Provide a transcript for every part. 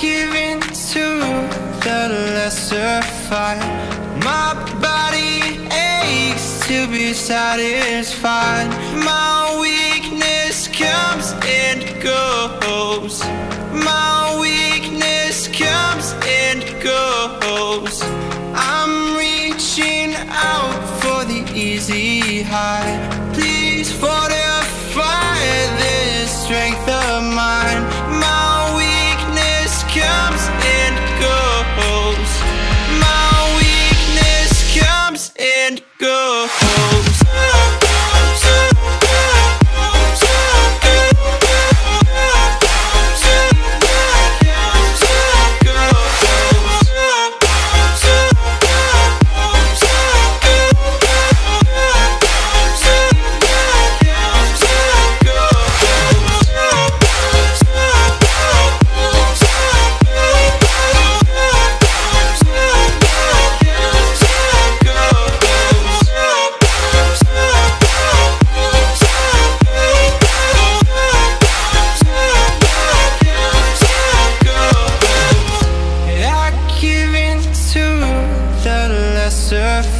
give in to the lesser fight. My body aches to be satisfied. My weakness comes and goes. My weakness comes and goes.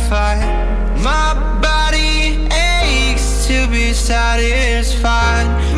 Fight. My body aches to be satisfied.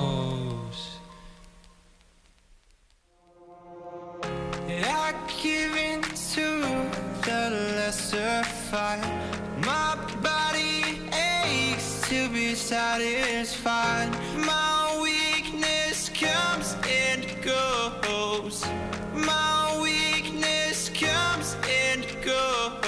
a My body aches to be satisfied. My weakness comes and goes. My weakness comes and goes.